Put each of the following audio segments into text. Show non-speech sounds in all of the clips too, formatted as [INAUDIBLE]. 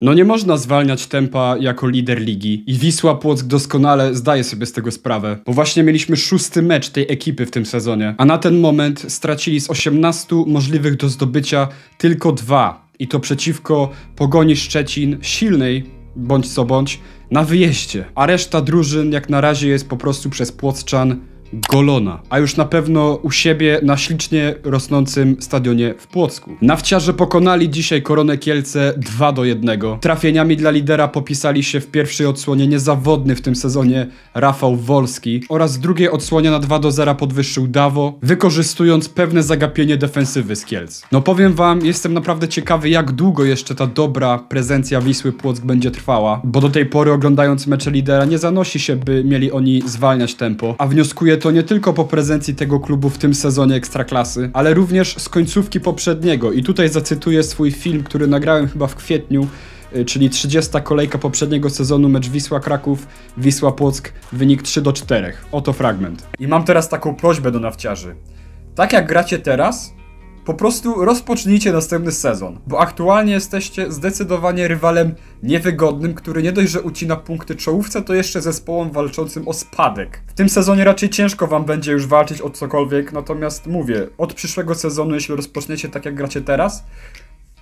No nie można zwalniać tempa jako lider ligi. I Wisła Płock doskonale zdaje sobie z tego sprawę, bo właśnie mieliśmy szósty mecz tej ekipy w tym sezonie, a na ten moment stracili z 18 możliwych do zdobycia tylko dwa. I to przeciwko Pogoni Szczecin silnej, bądź co bądź, na wyjeździe, a reszta drużyn jak na razie jest po prostu przez Płockczan golona, a już na pewno u siebie na ślicznie rosnącym stadionie w Płocku. Nawciarze pokonali dzisiaj Koronę Kielce 2 do 1. Trafieniami dla lidera popisali się w pierwszej odsłonie niezawodny w tym sezonie Rafał Wolski oraz w drugiej odsłonie na 2 do 0 podwyższył Dawo, wykorzystując pewne zagapienie defensywy z Kielc. No powiem wam, jestem naprawdę ciekawy jak długo jeszcze ta dobra prezencja Wisły Płock będzie trwała, bo do tej pory oglądając mecze lidera nie zanosi się, by mieli oni zwalniać tempo, a wnioskuję to nie tylko po prezencji tego klubu w tym sezonie Ekstraklasy, ale również z końcówki poprzedniego. I tutaj zacytuję swój film, który nagrałem chyba w kwietniu, y, czyli 30. kolejka poprzedniego sezonu mecz Wisła Kraków, Wisła Płock, wynik 3 do 4. Oto fragment. I mam teraz taką prośbę do nawciarzy. Tak jak gracie teraz, po prostu rozpocznijcie następny sezon, bo aktualnie jesteście zdecydowanie rywalem niewygodnym, który nie dość, że ucina punkty czołówce, to jeszcze zespołem walczącym o spadek. W tym sezonie raczej ciężko wam będzie już walczyć o cokolwiek, natomiast mówię, od przyszłego sezonu, jeśli rozpoczniecie tak jak gracie teraz,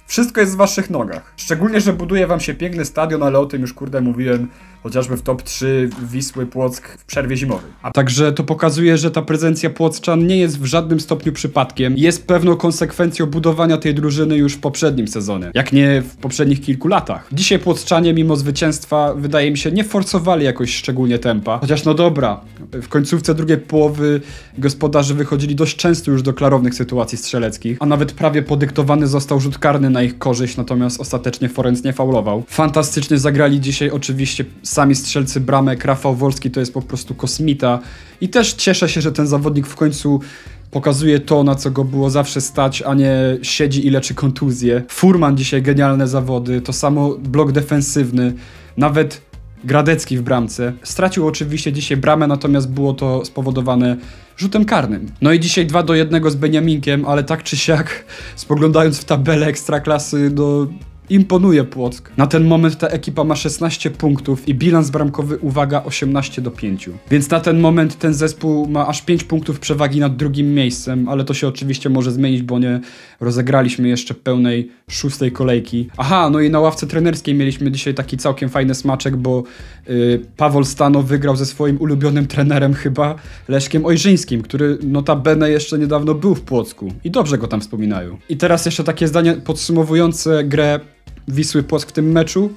wszystko jest w waszych nogach. Szczególnie, że buduje wam się piękny stadion, ale o tym już kurde mówiłem chociażby w top 3 Wisły Płock w przerwie zimowej. A także to pokazuje, że ta prezencja Płockczan nie jest w żadnym stopniu przypadkiem. Jest pewną konsekwencją budowania tej drużyny już w poprzednim sezonie, jak nie w poprzednich kilku latach. Dzisiaj Płockczanie mimo zwycięstwa wydaje mi się nie forsowali jakoś szczególnie tempa. Chociaż no dobra, w końcówce drugiej połowy gospodarze wychodzili dość często już do klarownych sytuacji strzeleckich, a nawet prawie podyktowany został rzut karny na ich korzyść, natomiast ostatecznie Forenc nie faulował. Fantastycznie zagrali dzisiaj oczywiście sami strzelcy bramek, Rafał Wolski to jest po prostu kosmita i też cieszę się, że ten zawodnik w końcu pokazuje to, na co go było zawsze stać, a nie siedzi i leczy kontuzję. Furman dzisiaj genialne zawody, to samo blok defensywny, nawet Gradecki w bramce. Stracił oczywiście dzisiaj bramę, natomiast było to spowodowane rzutem karnym. No i dzisiaj 2 do 1 z Beniaminkiem, ale tak czy siak, [LAUGHS] spoglądając w tabelę ekstraklasy, do Imponuje Płock. Na ten moment ta ekipa ma 16 punktów i bilans bramkowy, uwaga, 18 do 5. Więc na ten moment ten zespół ma aż 5 punktów przewagi nad drugim miejscem, ale to się oczywiście może zmienić, bo nie rozegraliśmy jeszcze pełnej szóstej kolejki. Aha, no i na ławce trenerskiej mieliśmy dzisiaj taki całkiem fajny smaczek, bo yy, Stano wygrał ze swoim ulubionym trenerem chyba, Leszkiem Ojrzyńskim, który notabene jeszcze niedawno był w Płocku i dobrze go tam wspominają. I teraz jeszcze takie zdanie podsumowujące grę Wisły Płock w tym meczu,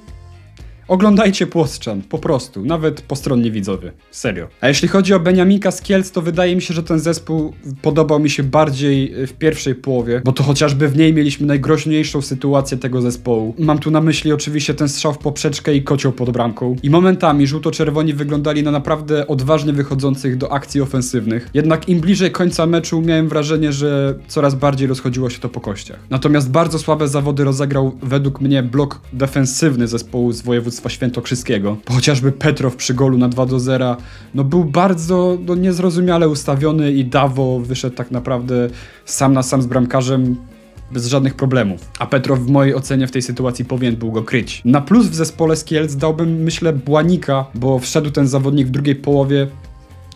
Oglądajcie Płosczan, po prostu, nawet postronnie widzowie, serio. A jeśli chodzi o Beniamika z Kielc, to wydaje mi się, że ten zespół podobał mi się bardziej w pierwszej połowie, bo to chociażby w niej mieliśmy najgroźniejszą sytuację tego zespołu. Mam tu na myśli oczywiście ten strzał w poprzeczkę i kocioł pod bramką. I momentami żółto-czerwoni wyglądali na naprawdę odważnie wychodzących do akcji ofensywnych. Jednak im bliżej końca meczu miałem wrażenie, że coraz bardziej rozchodziło się to po kościach. Natomiast bardzo słabe zawody rozegrał według mnie blok defensywny zespołu z województwa województwa świętokrzyskiego. Chociażby Petrow przy golu na 2 do 0 no był bardzo no, niezrozumiale ustawiony i Dawo wyszedł tak naprawdę sam na sam z bramkarzem bez żadnych problemów. A Petrow w mojej ocenie w tej sytuacji powinien był go kryć. Na plus w zespole z Kielc dałbym myślę Błanika, bo wszedł ten zawodnik w drugiej połowie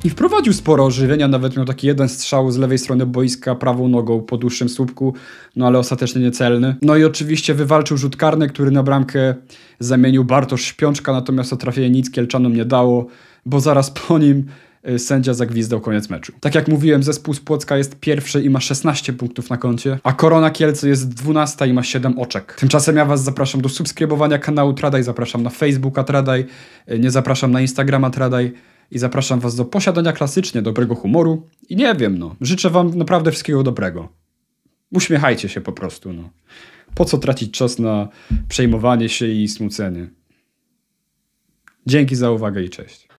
i wprowadził sporo ożywienia, nawet miał taki jeden strzał z lewej strony boiska prawą nogą po dłuższym słupku, no ale ostatecznie niecelny. No i oczywiście wywalczył rzut karny, który na bramkę zamienił Bartosz Śpiączka, natomiast o trafienie nic Kielczanom nie dało, bo zaraz po nim y, sędzia zagwizdał koniec meczu. Tak jak mówiłem, zespół z Płocka jest pierwszy i ma 16 punktów na koncie, a Korona Kielce jest 12 i ma 7 oczek. Tymczasem ja Was zapraszam do subskrybowania kanału Tradaj, zapraszam na Facebooka Tradaj, y, nie zapraszam na Instagrama Tradaj i zapraszam Was do posiadania klasycznie dobrego humoru i nie wiem, no, życzę Wam naprawdę wszystkiego dobrego. Uśmiechajcie się po prostu, no. Po co tracić czas na przejmowanie się i smucenie? Dzięki za uwagę i cześć.